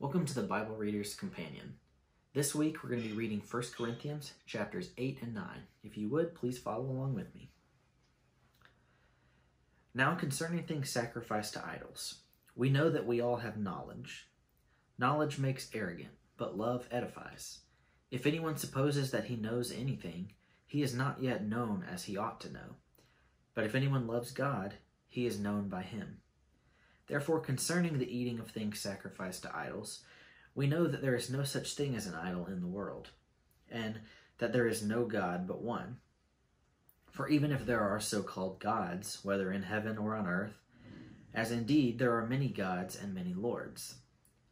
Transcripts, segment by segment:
Welcome to the Bible Reader's Companion. This week we're going to be reading 1 Corinthians chapters 8 and 9. If you would, please follow along with me. Now concerning things sacrificed to idols, we know that we all have knowledge. Knowledge makes arrogant, but love edifies. If anyone supposes that he knows anything, he is not yet known as he ought to know. But if anyone loves God, he is known by him. Therefore, concerning the eating of things sacrificed to idols, we know that there is no such thing as an idol in the world, and that there is no God but one. For even if there are so called gods, whether in heaven or on earth, as indeed there are many gods and many lords,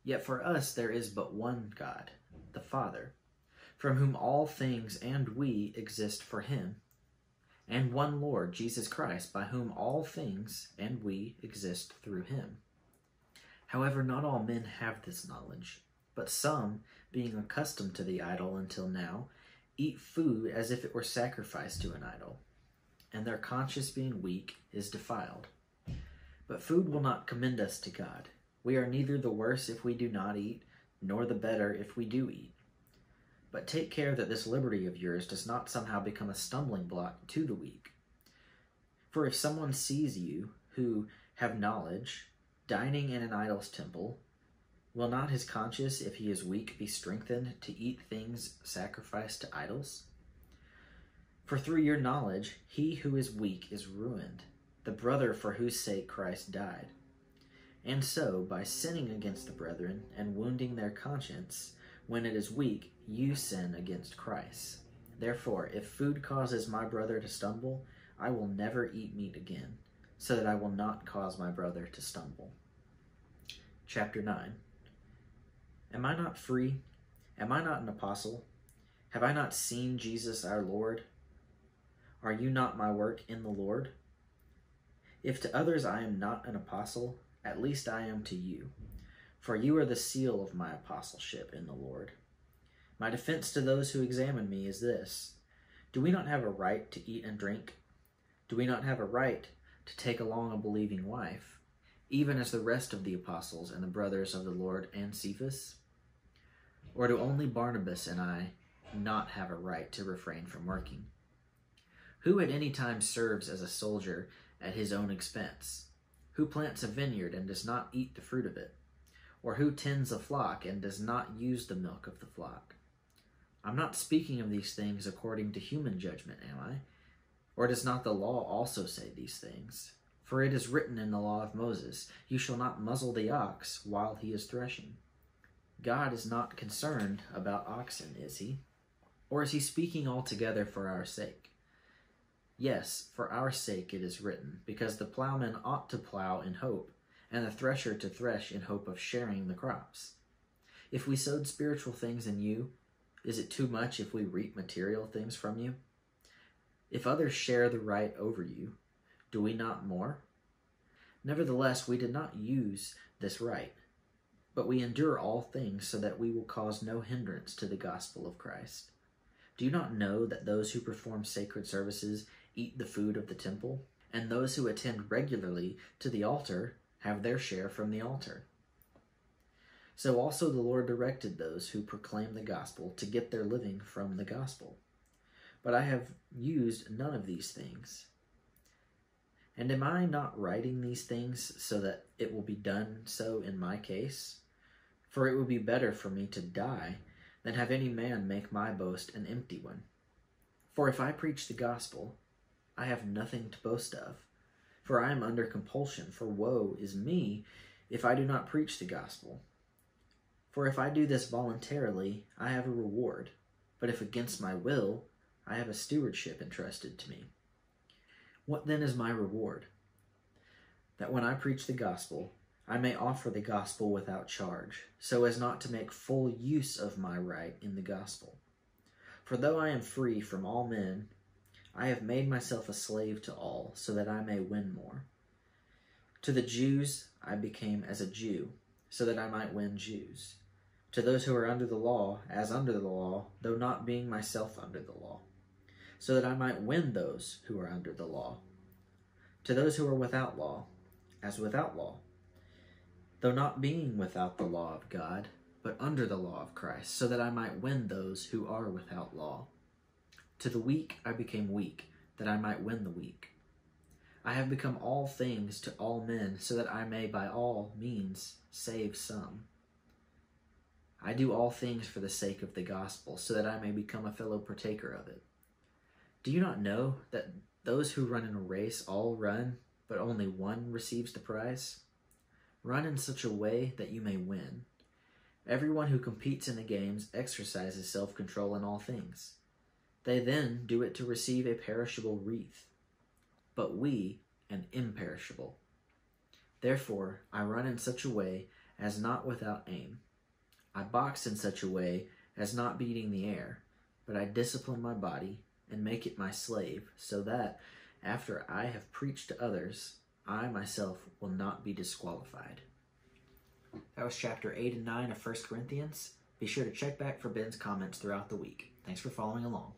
yet for us there is but one God, the Father, from whom all things and we exist for him, and one Lord, Jesus Christ, by whom all things and we exist through him. However, not all men have this knowledge, but some, being accustomed to the idol until now, eat food as if it were sacrificed to an idol, and their conscience being weak is defiled. But food will not commend us to God. We are neither the worse if we do not eat, nor the better if we do eat. But take care that this liberty of yours does not somehow become a stumbling block to the weak. For if someone sees you, who have knowledge, dining in an idol's temple, will not his conscience, if he is weak, be strengthened to eat things sacrificed to idols? For through your knowledge, he who is weak is ruined, the brother for whose sake Christ died. And so, by sinning against the brethren and wounding their conscience, when it is weak, you sin against Christ. Therefore, if food causes my brother to stumble, I will never eat meat again, so that I will not cause my brother to stumble. Chapter 9 Am I not free? Am I not an apostle? Have I not seen Jesus our Lord? Are you not my work in the Lord? If to others I am not an apostle, at least I am to you, for you are the seal of my apostleship in the Lord. My defense to those who examine me is this Do we not have a right to eat and drink? Do we not have a right to take along a believing wife, even as the rest of the apostles and the brothers of the Lord and Cephas? Or do only Barnabas and I not have a right to refrain from working? Who at any time serves as a soldier at his own expense? Who plants a vineyard and does not eat the fruit of it? Or who tends a flock and does not use the milk of the flock? I'm not speaking of these things according to human judgment, am I? Or does not the law also say these things? For it is written in the law of Moses, You shall not muzzle the ox while he is threshing. God is not concerned about oxen, is he? Or is he speaking altogether for our sake? Yes, for our sake it is written, because the plowman ought to plow in hope, and the thresher to thresh in hope of sharing the crops. If we sowed spiritual things in you, is it too much if we reap material things from you? If others share the right over you, do we not more? Nevertheless, we did not use this right, but we endure all things so that we will cause no hindrance to the gospel of Christ. Do you not know that those who perform sacred services eat the food of the temple, and those who attend regularly to the altar have their share from the altar? So also the Lord directed those who proclaim the gospel to get their living from the gospel. But I have used none of these things. And am I not writing these things so that it will be done so in my case? For it would be better for me to die than have any man make my boast an empty one. For if I preach the gospel, I have nothing to boast of, for I am under compulsion, for woe is me if I do not preach the gospel. For if I do this voluntarily, I have a reward, but if against my will, I have a stewardship entrusted to me. What then is my reward? That when I preach the gospel, I may offer the gospel without charge, so as not to make full use of my right in the gospel. For though I am free from all men, I have made myself a slave to all, so that I may win more. To the Jews I became as a Jew, so that I might win Jews to those who are under the law, as under the law, though not being myself under the law, so that I might win those who are under the law. To those who are without law, as without law, though not being without the law of God, but under the law of Christ, so that I might win those who are without law. To the weak I became weak, that I might win the weak. I have become all things to all men, so that I may by all means save some. I do all things for the sake of the gospel, so that I may become a fellow partaker of it. Do you not know that those who run in a race all run, but only one receives the prize? Run in such a way that you may win. Everyone who competes in the games exercises self control in all things. They then do it to receive a perishable wreath, but we an imperishable. Therefore, I run in such a way as not without aim. I box in such a way as not beating the air, but I discipline my body and make it my slave, so that, after I have preached to others, I myself will not be disqualified. That was chapter 8 and 9 of 1 Corinthians. Be sure to check back for Ben's comments throughout the week. Thanks for following along.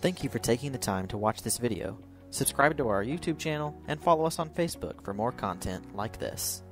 Thank you for taking the time to watch this video. Subscribe to our YouTube channel and follow us on Facebook for more content like this.